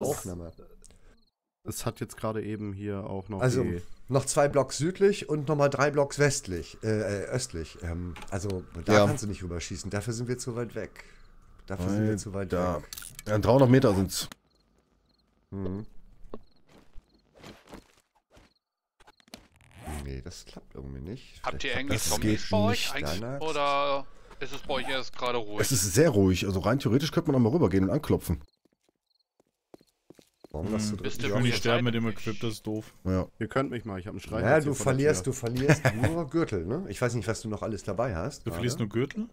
Aufnahme. Es hat jetzt gerade eben hier auch noch Also noch zwei Blocks südlich und nochmal drei Blocks westlich, äh, äh, östlich. Ähm, also da Ja. kannst du nicht rüberschießen. Dafür sind wir zu weit weg. Dafür sind wir zu weit da. weg. Ja, 300 Meter sind's. Mhm. Nee, das klappt irgendwie nicht. Habt ihr eigentlich das Zombies geht bei euch nicht, eigentlich? Oder ist es bei euch erst gerade ruhig? Es ist sehr ruhig. Also rein theoretisch könnte man auch mal rübergehen und anklopfen. Warum das so Hm, drin? bist du Ja, sterben mit dem. Equip, das ist doof. Ja. Ihr könnt mich mal, ich habe einen Streit. Ja, du verlierst, du verlierst nur Gürtel, ne? Ich weiß nicht, was du noch alles dabei hast. Du gerade. verlierst nur Gürtel?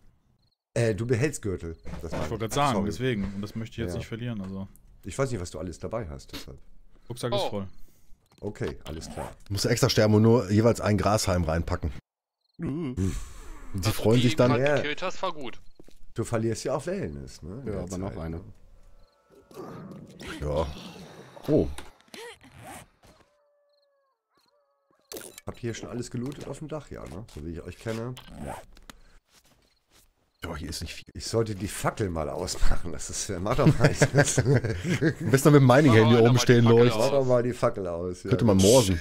Äh, du behältst Gürtel. Das Ich wollte gerade sagen, Sorry. deswegen. Und das möchte ich jetzt Ja. nicht verlieren. Also, Ich weiß nicht, was du alles dabei hast, deshalb. Rucksack Oh. ist voll. Okay, alles klar. Du musst extra sterben und nur jeweils ein Grashalm reinpacken. Mhm. Die freuen sich dann. Die Ja. hast, war gut. Du verlierst ja auch Wellness, ne? Ja, aber noch eine. ne? Ja. Oh, Habt ihr hier schon alles gelootet auf dem Dach? Ja, ne? So wie ich euch kenne. Ja. ja, hier ist nicht viel. Ich sollte die Fackel mal ausmachen. Das ist, äh, mach doch mal. Am besten mit dem Mining-Handy Oh, oben stehen läuft. mach doch mal die Fackel aus. Ja. Könnte man morsen.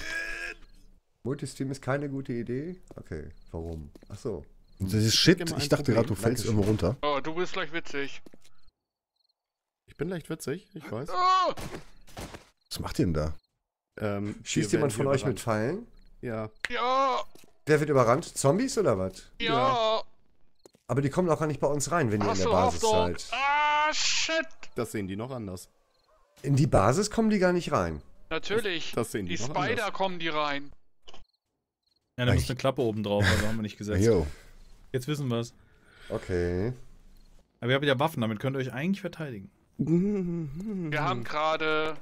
Multistream ist keine gute Idee? Okay, warum? Ach so. Das ist Shit, ein ich dachte gerade, du fällst irgendwo runter. Oh, du bist gleich witzig. Ich bin leicht witzig, ich weiß. Oh, Was macht ihr denn da? Ähm, Schießt jemand von euch mit. Pfeilen? Ja. ja, Wer wird überrannt? Zombies oder was? ja. Aber die kommen auch gar nicht bei uns rein, wenn ihr in der Basis Hoffnung? seid. Ah, shit. Das sehen die noch anders. In die Basis kommen die gar nicht rein. Natürlich. Das sehen die die noch Spider anders. kommen die rein. Ja, da muss Echt? eine Klappe oben drauf, also haben wir nicht gesetzt. Jo. Jetzt wissen wir es. Okay. Aber ihr habt ja Waffen, damit könnt ihr euch eigentlich verteidigen. Wir haben gerade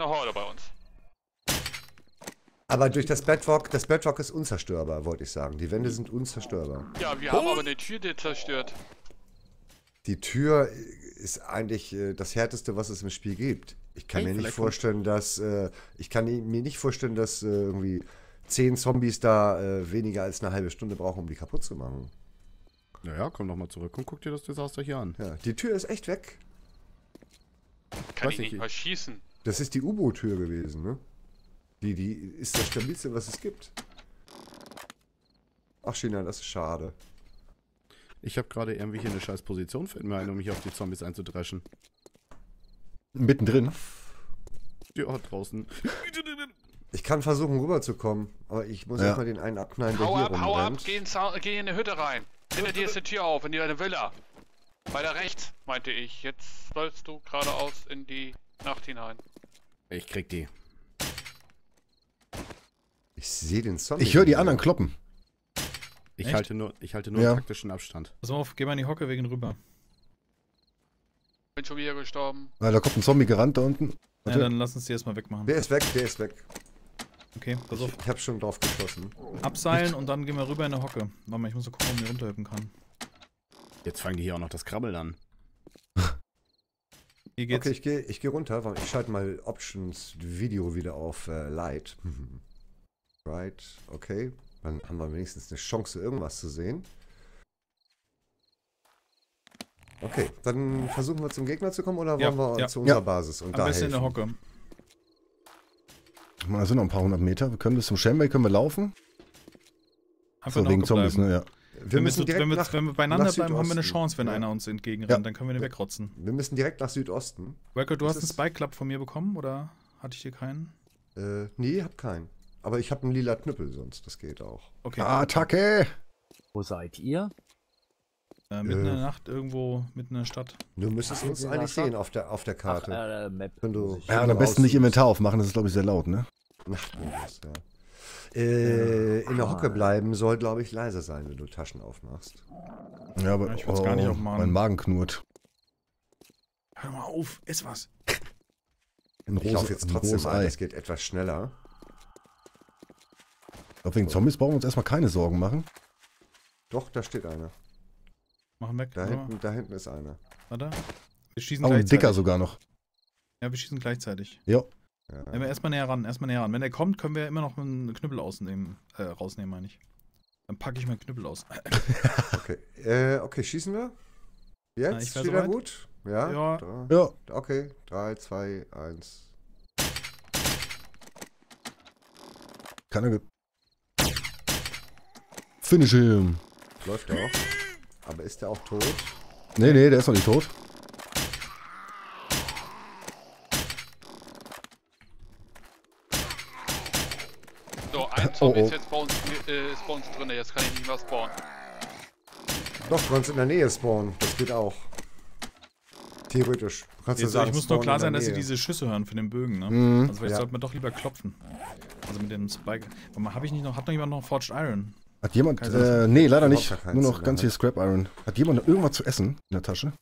eine Horde bei uns. Aber durch das Bedrock, das Bedrock ist unzerstörbar, wollte ich sagen. Die Wände sind unzerstörbar. Ja, wir haben aber eine Tür die zerstört. Die Tür ist eigentlich äh, das härteste, was es im Spiel gibt. Ich kann Hey, mir nicht vorstellen, dass äh, ich kann mir nicht vorstellen, dass äh, irgendwie zehn Zombies da äh, weniger als eine halbe Stunde brauchen, um die kaputt zu machen. Naja, komm doch mal zurück und guck dir das Desaster hier an. Ja, die Tür ist echt weg. Kann Weiß ich nicht ich- mal schießen. Das ist die U-Boot-Tür gewesen, ne? Die, die ist das stabilste, was es gibt. Ach, China, das ist schade. Ich habe gerade irgendwie hier eine scheiß Position, fällt mir ein, um mich auf die Zombies einzudreschen. Mittendrin. Ja, draußen. Ich kann versuchen, rüberzukommen, aber ich muss Ja. erstmal den einen abknallen, der Hau hier ab, hau ab, rumrennt. geh in, geh in eine Hütte rein. Hinter dir ist die Tür auf, in die eine Villa. Weiter rechts, meinte ich. Jetzt sollst du geradeaus in die Nacht hinein. Ich krieg die. Ich sehe den Zombie. Ich höre die anderen kloppen. Ich Echt? halte nur, ich halte nur Ja. taktischen Abstand. Pass auf, geh mal in die Hocke wegen rüber. Bin schon wieder gestorben. Ah, da kommt ein Zombie gerannt da unten. Ja, Warte. dann lass uns die erstmal wegmachen. Der ist weg, der ist weg. Okay, pass auf. Ich habe schon drauf geschossen. Abseilen und dann gehen wir rüber in eine Hocke. Warte mal, ich muss so gucken, ob ich runterhüpfen kann. Jetzt fangen die hier auch noch das Krabbeln an. Hier geht's. Okay, ich gehe ich geh runter. Ich schalte mal Options Video wieder auf äh, Light. right, okay. Dann haben wir wenigstens eine Chance, irgendwas zu sehen. Okay, dann versuchen wir zum Gegner zu kommen oder wollen Ja, wir ja. zu unserer Ja. Basis und Am da besten in helfen? der Hocke. Das sind noch ein paar hundert Meter. Wir können bis zum Shenway können wir laufen. Einfach So, wegen Zombies, bleiben. ne? Ja. Wir Wenn, müssen wir, direkt wenn, wir, nach, wenn wir beieinander bleiben, haben wir eine Südosten. Chance, wenn Ja. einer uns entgegenrennt. Ja. Dann können wir den wegrotzen. wir müssen direkt nach Südosten. Welker, du Das hast einen Spike Club von mir bekommen oder hatte ich dir keinen? Äh, nee, hab keinen. Aber ich habe einen lila Knüppel sonst, das geht auch. Okay. Ah, Attacke! Wo seid ihr? äh, mitten in äh. der Nacht irgendwo mitten in der Stadt. Du müsstest uns in eigentlich sehen auf der, auf der Ach, Karte. äh, Map. Wenn du- Ja, am besten nicht. Inventar aufmachen, das ist, glaube ich, sehr laut, ne? Nachtmodus, ja. Äh, in der Hocke bleiben soll, glaube ich, leise sein, wenn du Taschen aufmachst. Ja, aber ich würd's gar nicht aufmachen. mein Magen knurrt. Hör mal auf, iss was. Ein Ich laufe jetzt ein trotzdem ein, Ei. das geht etwas schneller. Ich glaube, wegen Zombies brauchen wir uns erstmal keine Sorgen machen. Doch, da steht einer. Machen weg. Da hinten, da hinten ist einer. Warte. Wir schießen Oh, ein gleichzeitig. dicker sogar noch. Ja, wir schießen gleichzeitig. Ja. Ja. Wenn wir erstmal näher ran, erstmal näher ran. Wenn er kommt, können wir immer noch einen Knüppel ausnehmen, äh, rausnehmen, meine ich. Dann packe ich meinen Knüppel aus. Okay. Äh, okay, schießen wir? Na, Jetzt ich wär wieder soweit. gut. Ja? Ja. Drei. Ja. Okay, 3, 2, 1. Keiner ge Finish him. Läuft auch. Aber ist der auch tot? Nee, nee, der ist noch nicht tot. So, ein Zombie Oh, oh. ist jetzt bei uns, äh, ist bei uns drin. Jetzt kann ich nicht mehr spawnen. Doch, du kannst in der Nähe spawnen. Das geht auch. Theoretisch. Du kannst ja Jetzt, sagen, ich muss nur klar sein, dass sie diese Schüsse hören für den Bögen, ne? Mhm. Also vielleicht Ja. sollte man doch lieber klopfen. Also mit dem Spike. Warum habe ich nicht noch, hat noch jemand noch Forged Iron? Hat jemand, äh, nee, leider nicht. Nur noch ganz viel. Scrap Iron. Hat jemand noch irgendwas zu essen in der Tasche?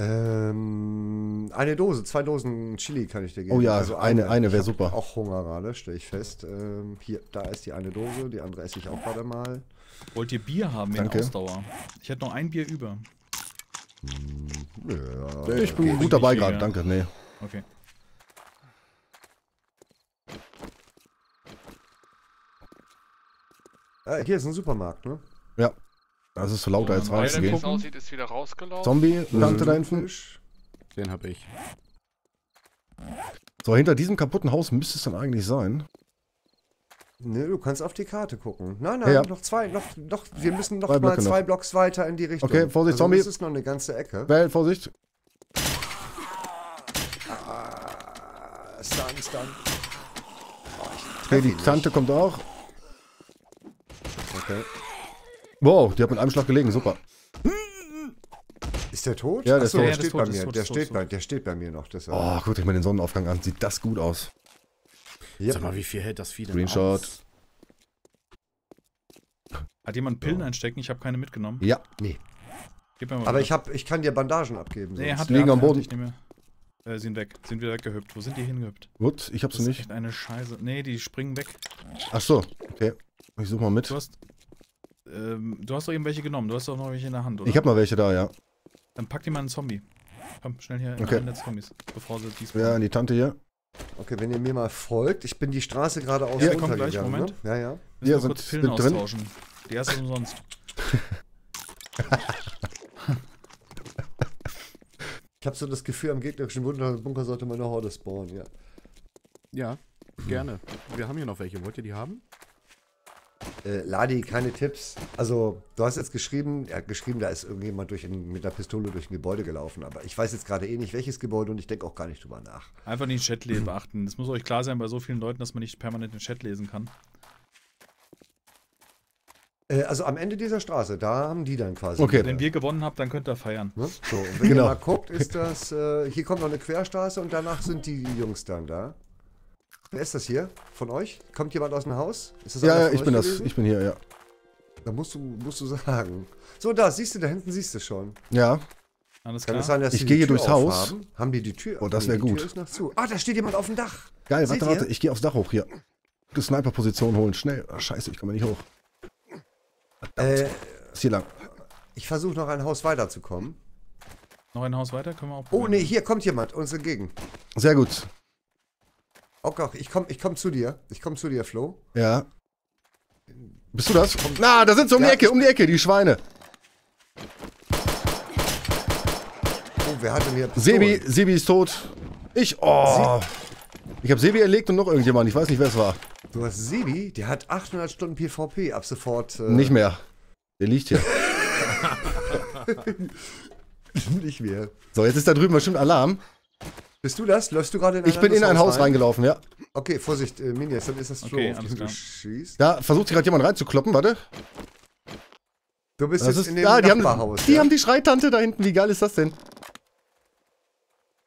Ähm, eine Dose, zwei Dosen Chili kann ich dir geben. Oh ja, eine- eine Ich wär hab super. Auch Hunger gerade, stelle ich fest. Ähm, hier, da ist die eine Dose, die andere esse ich auch gerade mal. Wollt ihr Bier haben Danke. Ausdauer? Ich hätte noch ein Bier über. Ja, Ich bin geht gut dabei gerade, danke. Nee. Okay. Äh, hier ist ein Supermarkt, ne? Ja. Das ist zu laut, da jetzt Und Weil der, wie reinzugehen. es aussieht, ist wieder rausgelaufen. Zombie, Tante da hinten. Fisch. Den habe ich. So, hinter diesem kaputten Haus müsste es dann eigentlich sein. Ne, du kannst auf die Karte gucken. Nein, nein, Ja. noch zwei, noch, noch, wir müssen noch Zwei mal Blöcke zwei noch. Blocks weiter in die Richtung. Okay, Vorsicht, also Zombie. Das ist noch eine ganze Ecke. Bell, Vorsicht. Ah, Stun, stun. Oh, Okay, die. Tante kommt auch. Okay. Wow, die hat mit einem Schlag gelegen, super. Ist der tot? Ja, der Achso, Ja, steht bei mir. tot, Der tot, steht bei, der steht bei mir noch. Deshalb. Oh, guckt euch mal den Sonnenaufgang an. Sieht das gut aus. Yep. Sag mal, wie viel hält das Vieh denn Screenshot. aus? Hat jemand Pillen einstecken? Ich habe keine mitgenommen. Ja, Nee. Gib mir mal Aber ich, hab, ich kann dir Bandagen abgeben. Nee, hat liegen am Boden. Äh, sind weg. Sind wieder weggehüpft. Wo sind die hingehüpft? gut, ich hab Das sie ist nicht. echt eine Scheiße. Nee, die springen weg. Ach so, okay. Ich such mal mit. Du hast. Ähm, du hast doch eben welche genommen. Du hast doch noch welche in der Hand, oder? Ich hab noch welche da, ja. Dann pack dir mal einen Zombie. Komm, schnell hier in Okay. einen der Zombies, bevor sie die Ja, an die Tante hier. Okay, wenn ihr mir mal folgt, ich bin die Straße geradeaus Ja, kommen gleich. Moment. Ne? Ja, ja. Müssen Wir wir sind kurz Pillen drin. austauschen. Die erste ist umsonst. Ich habe so das Gefühl, am gegnerischen Bunker sollte mal eine Horde spawnen, ja. Ja, gerne. Wir haben hier noch welche. Wollt ihr die haben? Äh, Ladi, keine Tipps. Also, du hast jetzt geschrieben, er hat geschrieben, da ist irgendjemand durch ein, mit der Pistole durch ein Gebäude gelaufen, aber ich weiß jetzt gerade eh nicht, welches Gebäude und ich denke auch gar nicht drüber nach. Einfach nicht den Chat lesen, beachten. Es muss euch klar sein bei so vielen Leuten, dass man nicht permanent den Chat lesen kann. Äh, also am Ende dieser Straße, da haben die dann quasi. Okay. ihre- Wenn wir gewonnen habt, dann könnt ihr feiern. Ne? So, und wenn Genau. ihr mal guckt, ist das, äh, hier kommt noch eine Querstraße und danach sind die Jungs dann da. Wer ist das hier? Von euch? Kommt jemand aus dem Haus? Ist das Ja, ja, ich bin das. gewesen? Ich bin hier, ja. Da musst du, musst du sagen. So, da, siehst du, da hinten siehst du schon. Ja, Alles Kann klar? es sein, dass Ich gehe die Tür durchs Haus. aufhaben? Haben die die Tür? Oh, das Nee, wär die gut. Ah, da steht jemand auf dem Dach. geil, Seht warte, warte. Ich gehe aufs Dach hoch hier. Sniper-Position holen, schnell. Ach, scheiße, ich komme nicht hoch. Äh, Ist hier lang. ich versuche noch ein Haus weiterzukommen. Noch ein Haus weiter? Können wir auch Oh, probieren. nee, hier kommt jemand uns entgegen. Sehr gut. Okay, ich komme ich komm zu dir. Ich komme zu dir, Flo. Ja. Bist du das? Na, da sind sie um die Ja, Ecke, um die Ecke, die Schweine. Oh, wer hat denn hier Pistolen? Sebi, Sebi ist tot. Ich, oh. Ich habe Sebi erlegt und noch irgendjemand. Ich weiß nicht, wer es war. Du hast Sebi, der hat 800 Stunden PvP. Ab sofort. Äh, Nicht mehr. Der liegt hier. nicht mehr. So, jetzt ist da drüben bestimmt Alarm. Bist du das? Läufst du gerade in ein Ich bin in ein Haus rein? reingelaufen, ja. Okay, Vorsicht, äh, Minias, dann ist das Flo, Okay, auf den du schießt. Da versucht sich gerade jemand reinzukloppen, warte. Du bist Das jetzt ist, in dem ja, die haben, Nachbarhaus. die ja? haben die Schreitante da hinten. Wie geil ist das denn?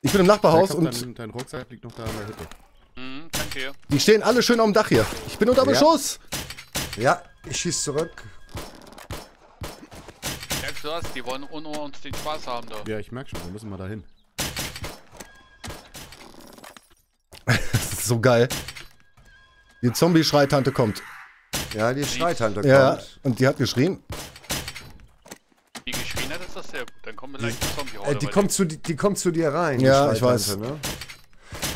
Ich bin im Nachbarhaus und dein, dein Rucksack liegt noch da in der Hütte. Mhm, danke dir. die stehen alle schön auf dem Dach hier. Ich bin unter Ja. Beschuss. ja, ich schieß zurück. Merkst du das? Die wollen ohne uns den Spaß haben da. Ja, ich merke schon, wir müssen mal dahin. Das ist so geil. Die Zombie-Schreitante kommt. Ja, die Schreitante Ja, kommt. und die hat geschrien. Die geschrien hat, ist das sehr gut. Dann kommen wir gleich die zombie Äh, die, kommt zu, di- die kommt zu dir rein. die Ja, ich weiß. Ne?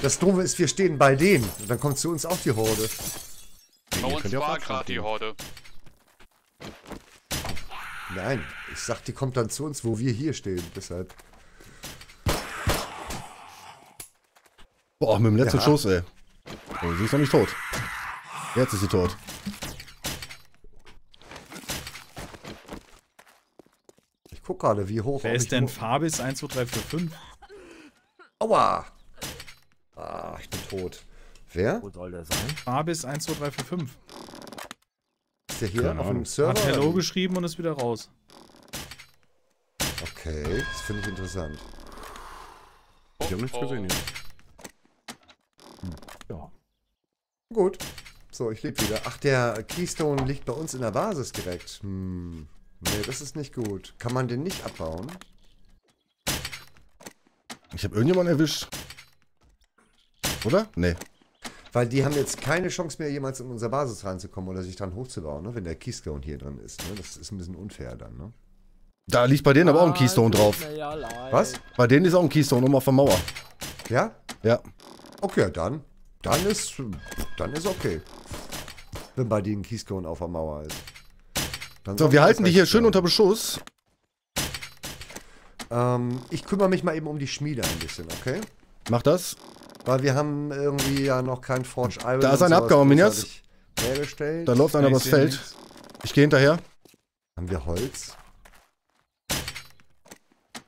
Das Doofe ist, wir stehen bei denen. Und dann kommt zu uns auch die Horde. Bei uns war gerade die. Horde. Nein, ich sag, die kommt dann zu uns, wo wir hier stehen. Deshalb. Boah, mit dem letzten Ja. Schuss, ey. Oh, sie ist noch nicht tot. Jetzt ist sie tot. Ich guck gerade, wie hoch. Wer ist denn Fabis 1, 2, 3, 4, 5? Aua! Ah, ich bin tot. Wer? Wo soll der sein? Fabis 1, 2, 3, 4, 5. Ist der hier Keine auf dem. Server? Hat Hello geschrieben und ist wieder raus. Okay, das finde ich interessant. Ich habe nichts gesehen hier. Ja. Gut. So, ich lebe wieder. Ach, der Keystone liegt bei uns in der Basis direkt. Hm. Nee, das ist nicht gut. Kann man den nicht abbauen? Ich habe irgendjemanden erwischt. Oder? Nee. Weil die haben jetzt keine Chance mehr, jemals in unsere Basis reinzukommen oder sich dran hochzubauen, ne? wenn der Keystone hier drin ist. Ne? Das ist ein bisschen unfair dann. Ne? Da liegt bei denen aber auch ein Keystone drauf. Was? Bei denen ist auch ein Keystone oben auf der Mauer. Ja? Ja. Okay, dann. Dann ist, dann ist okay. Wenn bei denen Keystone auf der Mauer ist. Dann So, wir halten die hier schön unter Beschuss. Ähm, ich kümmere mich mal eben um die Schmiede ein bisschen, okay? Mach das. Weil wir haben irgendwie ja noch kein Forge Iron. Da ist einer abgehauen, Minjas. Da läuft einer übers Feld. nix. Ich gehe hinterher. Haben wir Holz?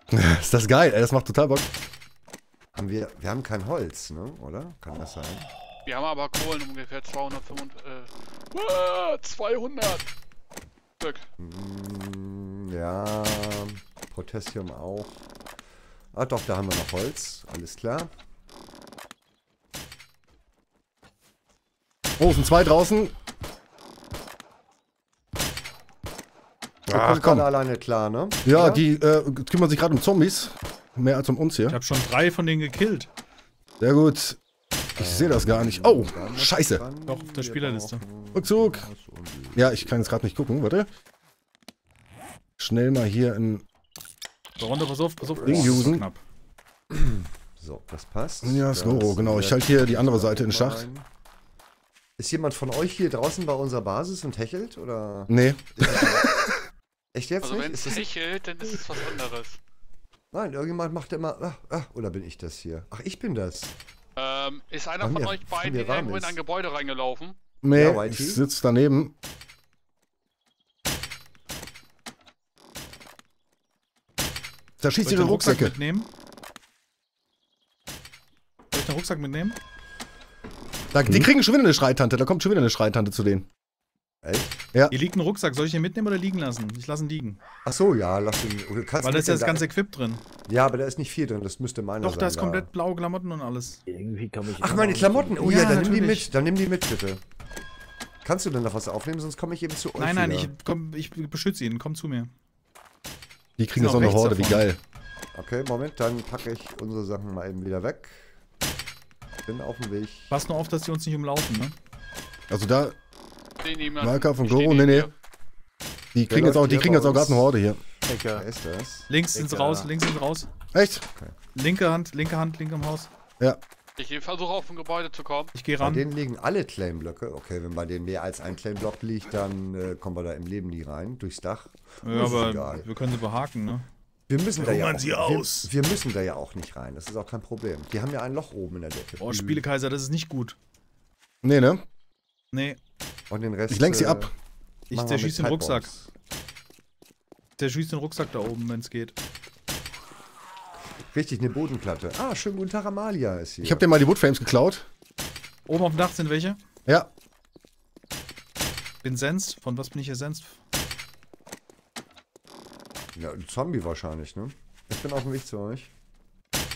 ist das geil, ey. Das macht total Bock. Haben wir, wir haben kein Holz, ne? Oder? Kann das sein? Wir haben aber Kohlen ungefähr 205, äh, ah, 200 Stück. Mm, ja, Potassium auch. Ah doch, da haben wir noch Holz. Alles klar. Oh, sind zwei draußen. Ach komm. alleine klar, ne? Ja, die äh, kümmern sich gerade um Zombies. Mehr als um uns Ich hier. habe schon drei von denen gekillt. Sehr gut. Ich sehe das gar nicht. Oh, scheiße. dran. Doch, auf der Spielerliste. Rückzug. Ja, ich kann jetzt gerade nicht gucken. Warte. Schnell mal hier in... Darunter, pass auf, pass auf. Ding das ist usen. knapp. So, das passt. Ja, Das Skoro, genau. Ich halte hier die andere Seite in Schach. Ist jemand von euch hier draußen bei unserer Basis und hechelt? Oder Nee. echt jetzt Also nicht? wenn es hechelt, dann ist es was anderes. nein, irgendjemand macht immer. Ah, ah, oder bin ich das hier? Ach, ich bin das. Ähm, ist einer von mir- euch bei beiden irgendwo in ein Gebäude reingelaufen? Nee, Ja, ich sitze daneben. Da schießt Soll ich ihre den Rucksack mitnehmen? Soll ich den Rucksack mitnehmen? Da, die kriegen schon wieder eine Schreitante. Da kommt schon wieder eine Schreitante zu denen. Echt? Hier liegt ein Rucksack. Soll ich den mitnehmen oder liegen lassen? Ich lasse ihn liegen. Ach so, ja, lass ihn. Kannst Weil da ist ja das ganze Equip drin. Ja, aber da ist nicht viel drin. Das müsste meiner Doch, sein. da ist komplett blaue Klamotten und alles. Irgendwie komme ich. Ach, meine Klamotten. Oh ja, Ja, dann nimm die mit. Dann nimm die mit, bitte. Kannst du denn noch was aufnehmen? Sonst komme ich eben zu euch. Nein, nein, wieder. ich, komm, ich beschütze ihn. Komm zu mir. Die kriegen jetzt noch auch eine Horde. Wie davon. geil. Okay, Moment, dann packe ich unsere Sachen mal eben wieder weg. Bin auf dem Weg. Pass nur auf, dass die uns nicht umlaufen, ne? Also da, Marker von Goro, nee, nee. die kriegen jetzt auch, die kriegen bei jetzt auch gerade eine? Horde hier. Wer Ecke. ist das? Links Ecke. raus, links sind sie raus. Echt? Linke Hand, linke Hand, linke im Haus. Ja. Ich versuche auf ein Gebäude zu kommen. Ich gehe Bei ran. denen liegen alle Claimblöcke. Okay, wenn bei denen mehr als ein Claimblock liegt, dann äh, kommen wir da im Leben nie rein. Durchs Dach. Ja, Das ist aber egal. wir können sie behaken, ne? Wir müssen da ja auch, Sie wir, aus. wir müssen da ja auch nicht rein. Das ist auch kein Problem. Die haben ja ein Loch oben in der Decke. Oh, Spielekaiser, das ist nicht gut. Nee, ne? Nee, Und den Rest. Ich lenk sie äh, ab. ich, mit schießt den Rucksack. Schießt den Rucksack da oben, wenn es geht. Richtig, eine Bodenplatte. Ah, schönen guten Tag, Amalia ist hier. Ich habe dir mal die Woodframes geklaut. Oben auf dem Dach sind welche? Ja. Bin senst. Von was bin ich ersenst? Ja, ein Zombie wahrscheinlich, ne? Ich bin auf dem Weg zu euch.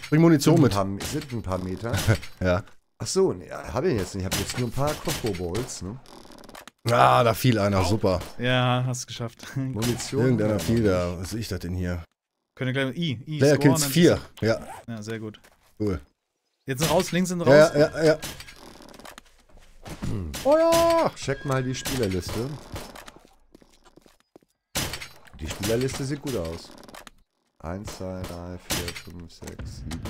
Bring Munition mit. Ein paar, sind ein paar Meter. Ja. Ach so, nee, habe ich jetzt nicht. Ich habe jetzt nur ein paar Crossbow-Bolts, ne? Ah, da fiel einer. Super. Ja, hast geschafft. Können Munition. Irgendeiner fiel da. Was sehe ich das denn hier? wir gleich I. I Player scoren, Kills dann 4. ist- Ja, Ja, sehr gut. cool. Jetzt sind raus, links sind raus. Ja, ja, ja, ja. Oh ja! Check mal die Spielerliste. Die Spielerliste sieht gut aus. 1, 2, 3, 4, 5, 6, 7.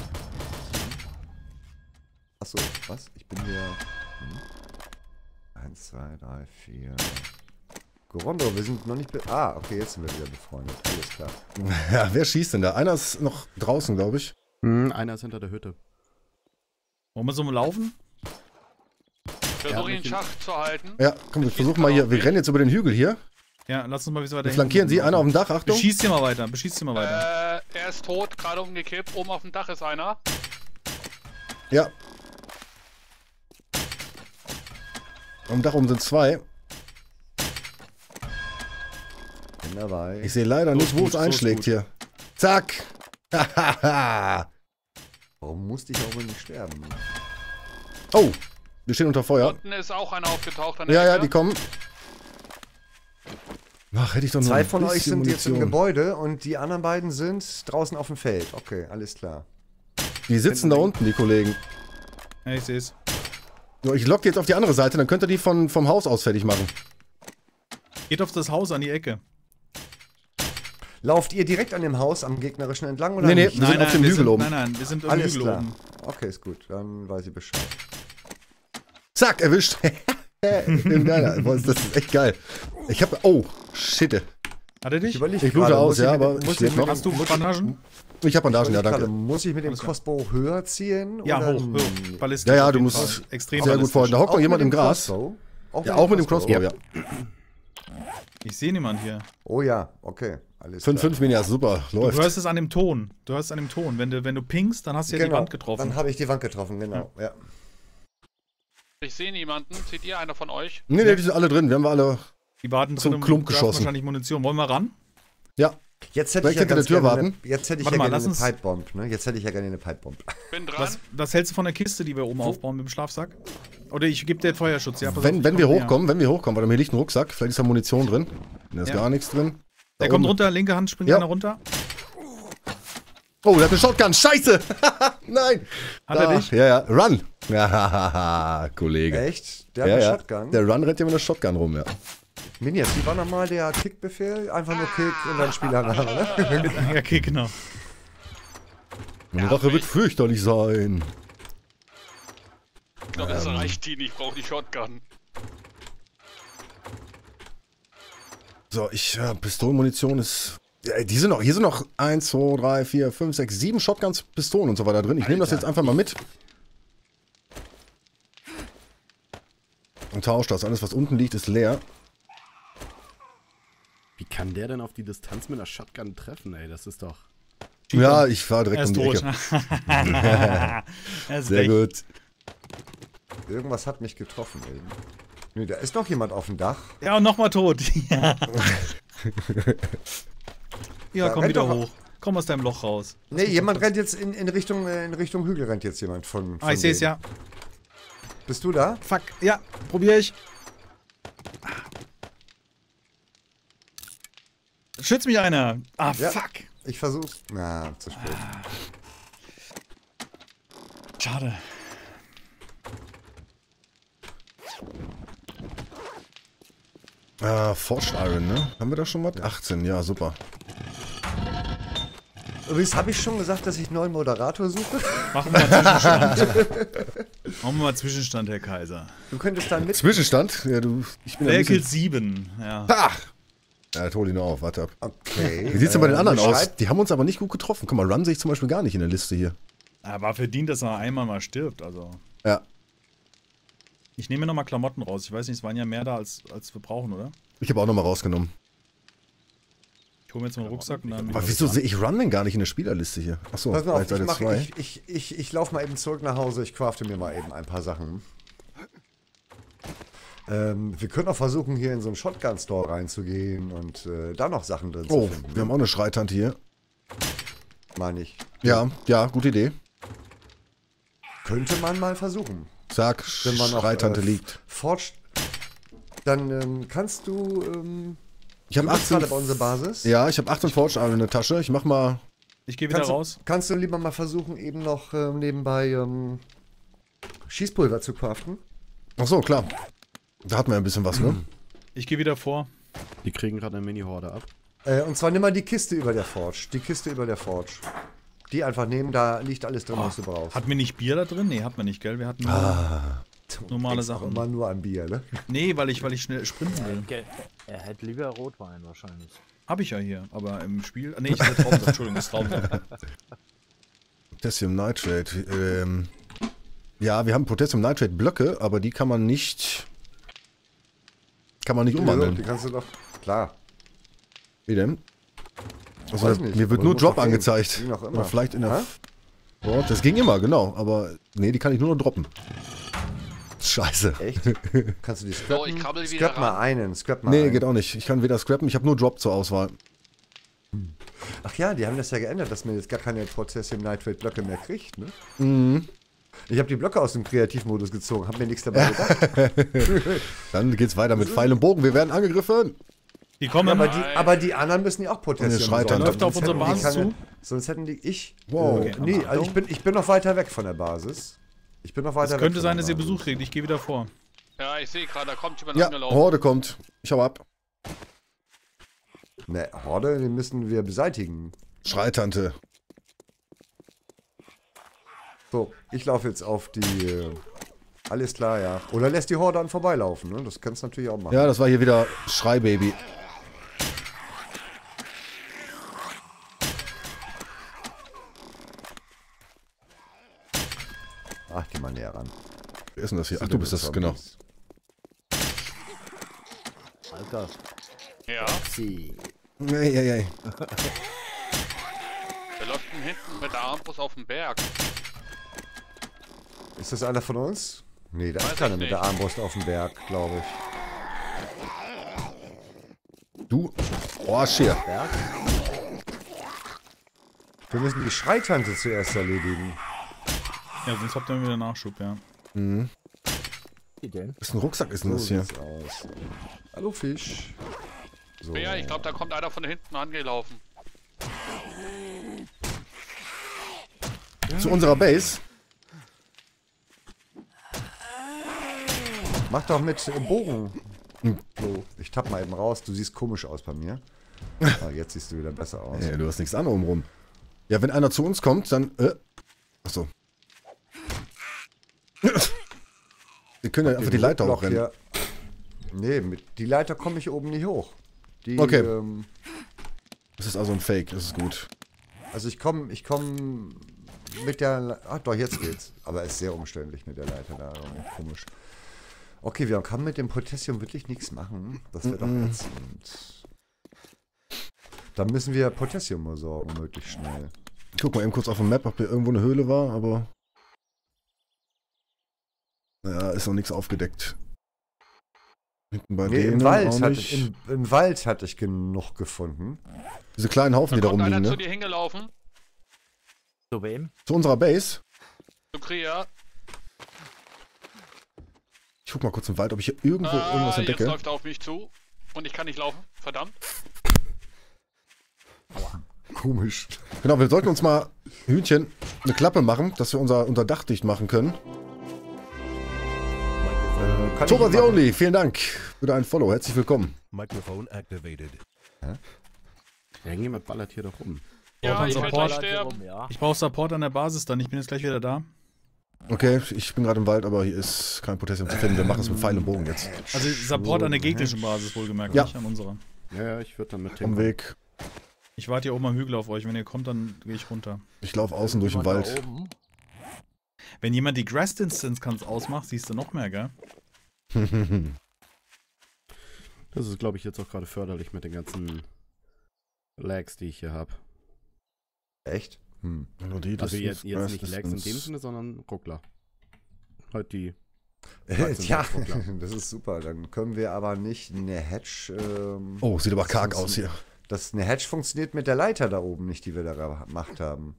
Achso, was? Ich bin hier. Hm. 1, 2, 3, 4. Gorondo, wir sind noch nicht. Be ah, okay, jetzt sind wir wieder befreundet. Alles klar. Ja, wer schießt denn da? Einer ist noch draußen, glaube ich. Hm, einer ist hinter der Hütte. Wollen wir so mal laufen? Versuche ihn in Schach zu halten. Ja, komm, wir versuchen mal hier. Wir rennen jetzt über den Hügel hier. Ja, lass uns mal bisschen weiter Wir flankieren sie. Einer auf dem Dach, Achtung. Beschießt hier mal weiter, beschießt hier mal weiter. Äh, er ist tot, gerade umgekippt. Oben auf dem Dach ist einer. Ja. Dem Dach oben sind zwei. Bin dabei. Ich sehe leider nicht, wo gut, es so einschlägt gut. hier. Zack. Hahaha. Warum musste ich auch mal nicht sterben? oh, wir stehen unter Feuer. Unten ist auch einer aufgetaucht an der Ja, ja, Ecke. die kommen. Ach, hätte ich doch nur Zwei von euch sind jetzt im Munition. Gebäude und die anderen beiden sind draußen auf dem Feld. Okay, alles klar. Die sitzen da unten, die Kollegen. Ja, ich seh's. So, ich lock die jetzt auf die andere Seite, dann könnt ihr die von, vom Haus aus fertig machen. Geht auf das Haus an die Ecke. Lauft ihr direkt an dem Haus am gegnerischen entlang oder Nee, nee, nicht? Wir sind auf dem Hügel sind, oben. Nein, nein, wir sind am Alles Hügel klar. oben. Okay, ist gut. Dann weiß ich Bescheid. Zack, erwischt. Das ist echt geil. Ich hab. Oh, shit. Hat er dich? überlege Ich blute aus, ich ja, aber dem- ich muss ich noch. Hast du dem- muss ich- Bandagen? Ich hab Bandagen, ja, überleg gerade, danke. Muss ich mit dem. Crossbow höher ziehen? Ja, oder hoch, hoch. Ballistisch. Ja, ja, du musst. Extrem Sehr gut vorhalten. Da hockt Auch noch jemand im Gras. Crossbow? Ja, auch mit dem Crossbow, ja. Ich sehe niemand hier. Oh ja, okay. Alles 5, klar. 5 Mini, ja, super. Du Läuft. hörst es an dem Ton. Du hörst es an dem Ton. Wenn du, wenn du pingst, dann hast du ja die Genau, Wand getroffen. Dann habe ich die Wand getroffen, genau. Ja. Ich sehe niemanden. Seht ihr einer von euch? Nee, nee, die sind alle drin. Wir haben alle. Die warten Zum drin Klump geschossen. wahrscheinlich Munition. Wollen wir ran? Ja. Jetzt hätte Soll ich ich ja ganz der Tür gerne warten? Eine, jetzt hätte ich Warte ja mal, gerne eine Pipebomb, ne? Jetzt hätte ich ja gerne eine Pipebomb. Bin dran. Was, was hältst du von der Kiste, die wir oben aufbauen mit dem Schlafsack? Oder ich gebe dir Feuerschutz. Ja, Wenn, auf, wenn wir hochkommen, wenn wir hochkommen, weil mir liegt ein Rucksack, vielleicht ist da Munition drin. Da ist Ja. gar nichts drin. Da Der kommt oben- runter, linke Hand springt Ja. einer runter. Oh, der hat eine Shotgun. Scheiße! Nein! Hat Da. er dich? Ja, ja. Run! Ja, Kollege. Echt? Der hat ja, eine ja. Shotgun? Der Run rennt ja mit einer Shotgun rum, ja. Minias, wie war nochmal der Kickbefehl? Einfach nur Kick und dann Spielername, ne? ja, okay, genau. Meine Rache wird fürchterlich sein. Ich glaube, das reicht die nicht. Ich brauche die Shotgun. So, ich, ja, Pistolenmunition ist. Ja, die sind noch, hier sind noch 1, 2, 3, 4, 5, 6, 7 Shotguns, Pistolen und so weiter drin. Ich nehme das jetzt einfach mal mit. Und tausche das. Alles, was unten liegt, ist leer. Kann der denn auf die Distanz mit einer Shotgun treffen, ey? Das ist doch. Ja, ich fahre direkt Er ist um die tot. Ecke. ist Sehr gut. Irgendwas hat mich getroffen eben. Nee, da ist noch jemand auf dem Dach. Ja, und nochmal tot. ja, ja komm wieder doch- hoch. Komm aus deinem Loch raus. Nee, jemand rennt jetzt in, in, Richtung, äh, in Richtung Hügel, rennt jetzt jemand von. von Ah, ich sehe es ja. Bist du da? Fuck. Ja, probiere ich. Schützt mich einer. Ah, Ja. fuck. Ich versuch's. Na, zu spät. Schade. Ah, Forged Iron, ne? Haben wir da schon was? 18, ja, super. Übrigens habe ich schon gesagt, dass ich einen neuen Moderator suche. Machen wir mal Zwischenstand. Machen wir mal Zwischenstand, Herr Kaiser. Du könntest dann mit. Zwischenstand? Ja, du. Ich bin Wer bisschen, killt 7? Ja. Ha! Ja, hol ihn auf, warte ab. Okay. Wie sieht's denn bei den äh, anderen aus? Die haben uns aber nicht gut getroffen. Guck mal, Run sehe ich zum Beispiel gar nicht in der Liste hier. Er war verdient, dass er einmal mal stirbt. Also. Ja. Ich nehme mir nochmal Klamotten raus. Ich weiß nicht, es waren ja mehr da, als, als wir brauchen, oder? Ich habe auch nochmal rausgenommen. Ich hole mir jetzt mal einen Rucksack und dann. Aber wieso sehe ich Run denn gar nicht in der Spielerliste hier? Achso, Pass mal auf, ich, Seite mach, 2. ich, ich, ich, ich laufe mal eben zurück nach Hause. Ich crafte mir mal eben ein paar Sachen. Ähm, wir können auch versuchen, hier in so einen Shotgun-Store reinzugehen und äh, da noch Sachen drin Oh, zu finden. wir haben auch eine Schreitante hier. Meine ich. Ja, ja, gute Idee. Könnte man mal versuchen. Sag, Wenn man Schreitante äh, liegt. Forge. Dann ähm, kannst du. Ähm, Ich habe du bist 18. gerade bei unserer Basis. Ja, ich habe 18 Forged Iron in der Tasche. Ich mach mal. Ich gehe wieder Kannst du, raus. kannst du lieber mal versuchen, eben noch ähm, nebenbei ähm, Schießpulver zu craften? Achso, klar. Da hatten wir ein bisschen was, ne? Ich gehe wieder vor. Die kriegen gerade eine Mini-Horde ab. Äh, und zwar nimm mal die Kiste über der Forge. Die Kiste über der Forge. Die einfach nehmen, da liegt alles drin, was du brauchst. Hatten wir nicht Bier da drin? Nee, hatten wir nicht, gell? Wir hatten nur Du normale Sachen. Immer nur an Bier, ne? Nee, weil ich, weil ich schnell sprinten will. Ge- Er hätte lieber Rotwein wahrscheinlich. Hab ich ja hier, aber im Spiel. Ah, Nee, ich hatte Traubensaft, Entschuldigung, das ist Traubensaft. Potassium Nitrate. Ähm, Ja, wir haben Potassium Nitrate Blöcke, aber die kann man nicht. Kann man nicht umwandeln. die kannst du doch. Klar. Wie denn? Also, Weiß nicht, mir wird nur Drop angezeigt. Ging doch immer. Oder vielleicht in der. Boah, das ging immer, genau. Aber nee, die kann ich nur noch droppen. Scheiße. Echt? Kannst du die So, scrappen? ich krabbel wieder Scrap mal ran. einen, scrap mal Nee, einen. geht auch nicht. Ich kann weder scrappen, ich habe nur Drop zur Auswahl. Ach ja, die haben das ja geändert, dass man jetzt gar keine Potassium Nitrate Blöcke mehr kriegt, ne? Mhm. Ich habe die Blöcke aus dem Kreativmodus gezogen, hab mir nichts dabei gedacht. Dann geht's weiter mit Pfeil und Bogen. Wir werden angegriffen. Die kommen. aber, die, aber die anderen müssen ja auch Und schreit dann. besorgen. Läuft auf Sonst unsere hätten die Basis zu? Sonst hätten die ich. Wow. Äh, Okay, nee, also ich bin, ich bin noch weiter weg von der Basis. Ich bin noch weiter es weg. könnte sein, der dass ihr. Besuch kriegt. Ich gehe wieder vor. Ja, ich sehe gerade, da kommt jemand Ja, angelaufen. Horde kommt. Ich hau ab. Ne, Horde, den müssen wir beseitigen. Schreitante. So, ich laufe jetzt auf die. äh, Alles klar, ja. Oder lässt die Horde an vorbeilaufen, ne? Das kannst du natürlich auch machen. Ja, das war hier wieder Schreibaby. Ach, geh mal näher ran. Wer ist denn das hier? Ach, du bist das, genau. Alter. Ja, Sie. Ey, ey, ey. der läuft hinten mit der Armbrust auf dem Berg. Ist das einer von uns? Nee, da ist keiner mit der. Armbrust auf dem Berg, glaube ich. Du. Oh, shit. Berg? Wir müssen die Schreitante zuerst erledigen. Ja, sonst habt ihr wieder Nachschub, ja. Mhm. Was für ein Rucksack ist denn So das hier? aus. Hallo Fisch. So. Ja, ich glaube, da kommt einer von hinten angelaufen. Zu unserer Base. Mach doch mit äh, Bogen. So, ich tapp mal eben raus. Du siehst komisch aus bei mir. Ah, jetzt siehst du wieder besser aus. Ja, du hast nichts an oben rum. Ja, wenn einer zu uns kommt, dann. Äh. Achso. Wir können ja einfach die Leiter Block hochrennen. hier. Nee, mit, die Leiter komme ich oben nicht hoch. Die, Okay. Ähm, Das ist also ein Fake, das ist gut. also ich komme ich komm mit der... Ach doch, jetzt geht's. Aber es ist sehr umständlich mit der Leiter da. Komisch. Okay, wir können mit dem Potassium wirklich nichts machen. Das wäre doch ätzend. Dann müssen wir Potassium besorgen, möglichst schnell. Ich guck mal eben kurz auf dem Map, ob hier irgendwo eine Höhle war, aber. Ja, ist noch nichts aufgedeckt. Hinten bei Nee, im Wald, hatte, im, im Wald hatte ich genug gefunden. Diese kleinen Haufen, Da die da kommt einer rumliegen, zu ne? dir hingelaufen. Zu wem? Zu unserer Base. Du Krea. Ich guck mal kurz im Wald, ob ich hier irgendwo Ah, irgendwas jetzt entdecke. läuft er auf mich zu. Und ich kann nicht laufen. Verdammt. Komisch. Genau, wir sollten uns mal Hühnchen eine Klappe machen, dass wir unser, unser Dach dicht machen können. Äh, ich the. Only, vielen Dank für deinen Follow. Herzlich willkommen. Microphone activated. Irgendjemand ballert hier doch rum. Ja, ich Support? sterben. Ja. Ich brauche Support an der Basis dann. Ich bin jetzt gleich wieder da. Okay, ich bin gerade im Wald, aber hier ist kein Potassium zu finden. Wir machen es mit Pfeil und Bogen jetzt. Also Support an der gegnerischen Basis wohlgemerkt, Ja. nicht an unserer. Ja, ja, ich würde dann mit Am dem. Weg. Ich warte hier oben am Hügel auf euch. Wenn ihr kommt, dann gehe ich runter. Ich laufe außen durch den Wald. Wenn jemand die Grass Instance kann's ausmacht, siehst du noch mehr, gell? Das ist, glaube ich, jetzt auch gerade förderlich mit den ganzen Lags, die ich hier habe. Echt? Hm. Nur die Also jetzt, jetzt nicht Lags in dem. Sinne, sondern Ruckler. Halt die. Tja, Ruckler. das ist super. Dann können wir aber nicht eine Hedge. Ähm, Oh, sieht aber karg aus hier. Das, eine Hedge funktioniert mit der Leiter da oben nicht, die wir da gemacht haben.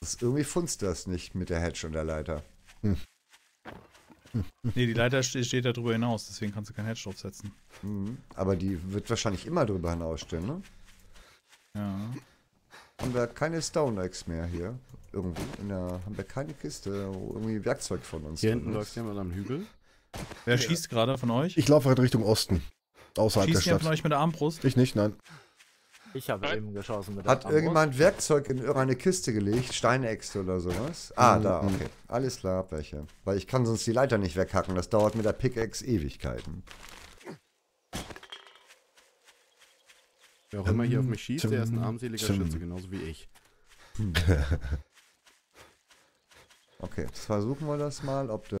Das irgendwie funzt das nicht mit der Hedge und der Leiter. Nee, die Leiter ste- steht da drüber hinaus, deswegen kannst du keinen Hedge draufsetzen. Mhm. Aber die wird wahrscheinlich immer drüber hinausstehen, ne? Ja. Haben wir keine Stone Eggs mehr hier. Irgendwo. In der, haben wir keine Kiste, wo irgendwie Werkzeug von uns Hier hinten läuft jemand am Hügel. Wer schießt gerade von euch? Ich laufe halt Richtung Osten. Außerhalb Schießt der jemand von Stadt. euch mit der Armbrust? Ich nicht, nein. Ich habe eben geschossen mit der Hat Armbrust. irgendjemand Werkzeug in irgendeine Kiste gelegt? Steinäxte oder sowas? Ah, Mhm. da, okay. Alles klar, hab welche. Weil ich kann sonst die Leiter nicht weghacken. Das dauert mit der Pickaxe Ewigkeiten. Wer auch immer hier auf mich schießt, der ist ein armseliger Schütze, genauso wie ich. okay, jetzt versuchen wir das mal, ob der